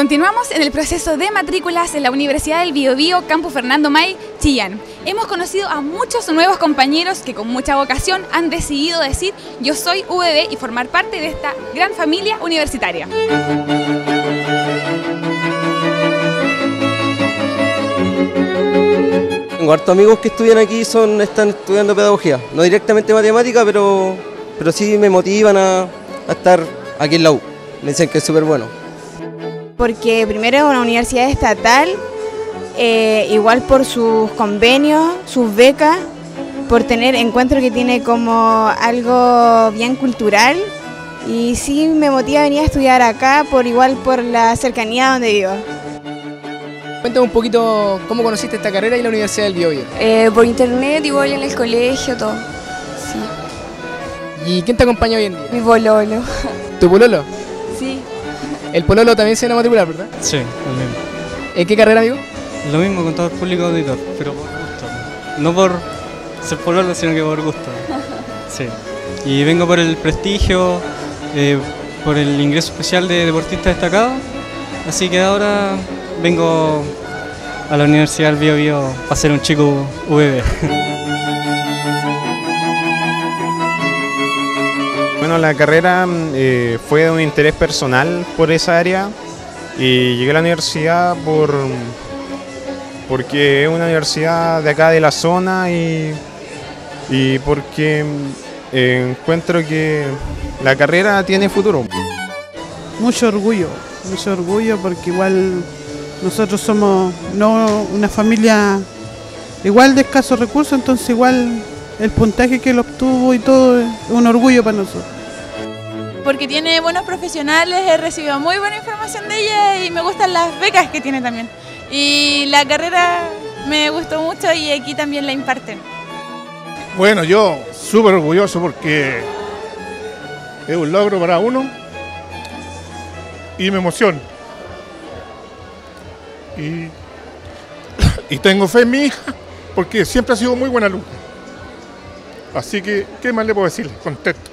Continuamos en el proceso de matrículas en la Universidad del Biobío, Campo Fernando May, Chillán. Hemos conocido a muchos nuevos compañeros que con mucha vocación han decidido decir yo soy VB y formar parte de esta gran familia universitaria. Tengo hartos amigos que estudian aquí son están estudiando pedagogía, no directamente matemática, pero, pero sí me motivan a estar aquí en la U. Me dicen que es súper bueno. Porque primero es una universidad estatal, eh, igual por sus convenios, sus becas, por tener, encuentro que tiene como algo bien cultural y sí me motiva a venir a estudiar acá, por igual por la cercanía donde vivo. Cuéntame un poquito cómo conociste esta carrera y la Universidad del Biobío. Eh, por internet, igual en el colegio, todo. Sí. ¿Y quién te acompaña hoy en día? Mi pololo. ¿Tu pololo? El pololo también se va a matricular, ¿verdad? Sí, lo mismo. ¿En qué carrera, amigo? Lo mismo contador público auditor, pero por gusto. No por ser pololo, sino que por gusto. Sí. Y vengo por el prestigio, eh, por el ingreso especial de deportista destacado. Así que ahora vengo a la Universidad del Bio Bio para ser un chico VB. Bueno, la carrera mm, eh, fue de un interés personal por esa área y llegué a la universidad por porque es una universidad de acá de la zona y, y porque mm, eh, encuentro que la carrera tiene futuro. mucho orgullo, mucho orgullo porque igual nosotros somos no una familia igual de escasos recursos, entonces igual el puntaje que él obtuvo y todo es un orgullo para nosotros. Porque tiene buenos profesionales, he recibido muy buena información de ella y me gustan las becas que tiene también. Y la carrera me gustó mucho y aquí también la imparten. Bueno, yo súper orgulloso porque es un logro para uno y me emociona. Y, tengo fe en mi hija porque siempre ha sido muy buena alumna. Así que, ¿qué más le puedo decir? Contento.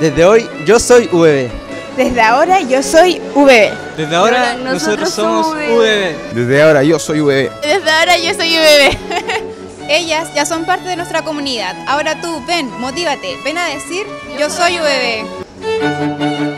Desde hoy yo soy VB. Desde ahora yo soy VB. Desde ahora nosotros, nosotros somos VB. Desde ahora yo soy VB. Desde ahora yo soy bebé. Ellas ya son parte de nuestra comunidad. Ahora tú, ven, motívate, ven a decir, yo soy VB.